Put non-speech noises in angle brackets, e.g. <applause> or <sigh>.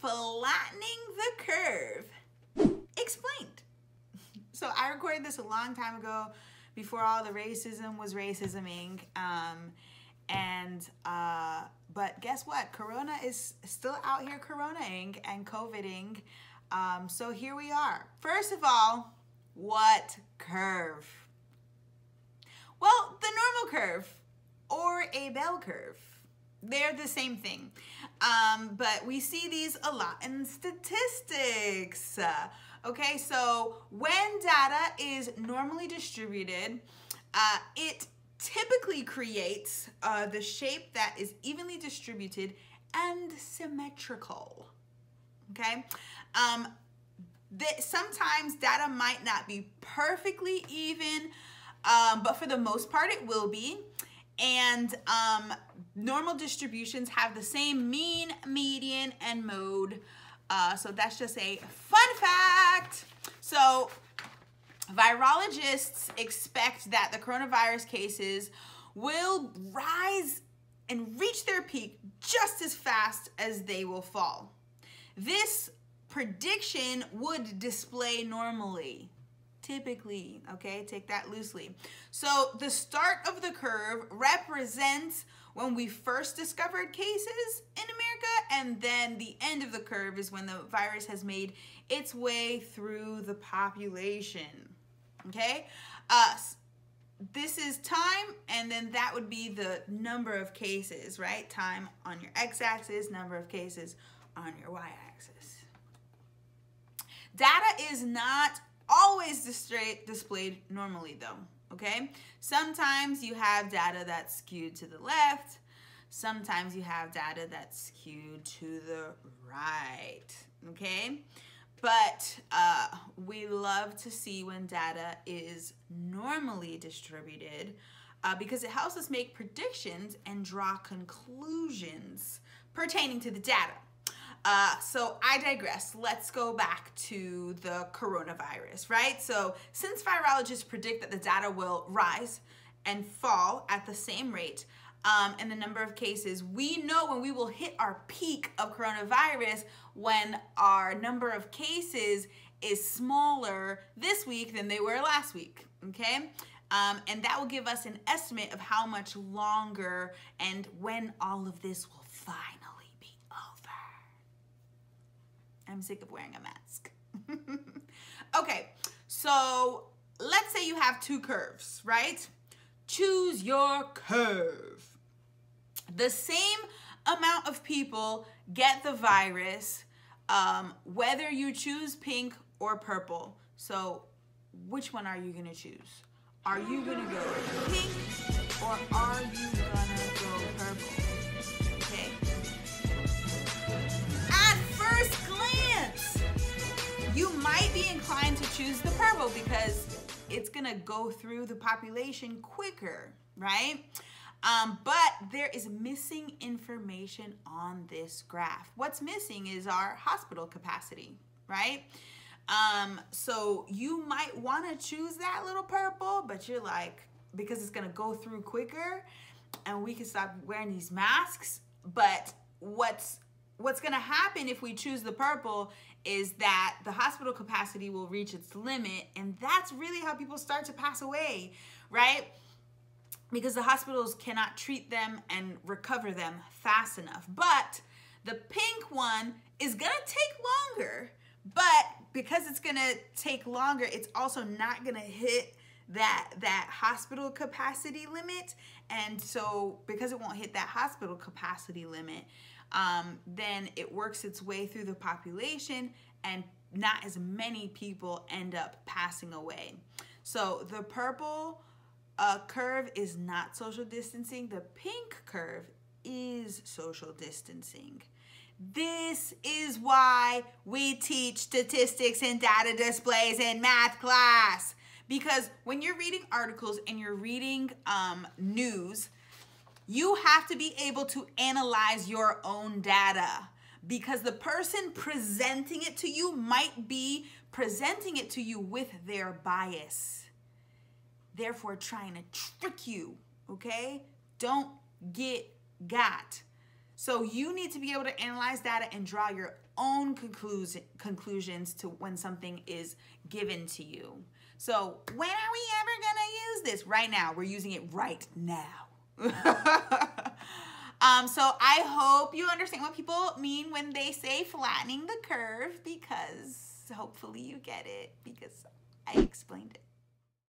flattening the curve. Explained. <laughs> So I recorded this a long time ago before all the racism was racisming. Um, and, uh, but guess what? Corona is still out here coronaing and COVIDing. Um, so here we are. First of all, what curve? Well, the normal curve or a bell curve. They're the same thing. Um, but we see these a lot in statistics. Okay, so when data is normally distributed, uh, it typically creates uh, the shape that is evenly distributed and symmetrical. Okay, um, that sometimes data might not be perfectly even, um, but for the most part it will be. And um, normal distributions have the same mean, median, and mode. Uh, so that's just a fun fact. So virologists expect that the coronavirus cases will rise and reach their peak just as fast as they will fall. This prediction would display normally typically, okay? Take that loosely. So the start of the curve represents when we first discovered cases in America, and then the end of the curve is when the virus has made its way through the population, okay? Uh, this is time, and then that would be the number of cases, right? Time on your x-axis, number of cases on your y-axis. Data is not always displayed normally though, okay? Sometimes you have data that's skewed to the left. Sometimes you have data that's skewed to the right, okay? But uh, we love to see when data is normally distributed uh, because it helps us make predictions and draw conclusions pertaining to the data. Uh, so I digress. Let's go back to the coronavirus, right? So since virologists predict that the data will rise and fall at the same rate um, and the number of cases, we know when we will hit our peak of coronavirus when our number of cases is smaller this week than they were last week, okay? Um, and that will give us an estimate of how much longer and when all of this will finally I'm sick of wearing a mask. <laughs> okay, so let's say you have two curves, right? Choose your curve. The same amount of people get the virus um, whether you choose pink or purple. So which one are you gonna choose? Are you gonna go pink or are you gonna because it's gonna go through the population quicker, right? Um, but there is missing information on this graph. What's missing is our hospital capacity, right? Um, so you might wanna choose that little purple, but you're like, because it's gonna go through quicker and we can stop wearing these masks. But what's what's gonna happen if we choose the purple is that the hospital capacity will reach its limit and that's really how people start to pass away right? Because the hospitals cannot treat them and recover them fast enough. But the pink one is gonna take longer but because it's gonna take longer it's also not gonna hit that that hospital capacity limit and so because it won't hit that hospital capacity limit um, then it works its way through the population and not as many people end up passing away. So the purple uh, curve is not social distancing. The pink curve is social distancing. This is why we teach statistics and data displays in math class. Because when you're reading articles and you're reading um, news, you have to be able to analyze your own data because the person presenting it to you might be presenting it to you with their bias. Therefore, trying to trick you, okay? Don't get got. So you need to be able to analyze data and draw your own conclusion, conclusions to when something is given to you. So when are we ever gonna use this? Right now. We're using it right now. <laughs> um, so I hope you understand what people mean when they say flattening the curve because hopefully you get it because I explained it.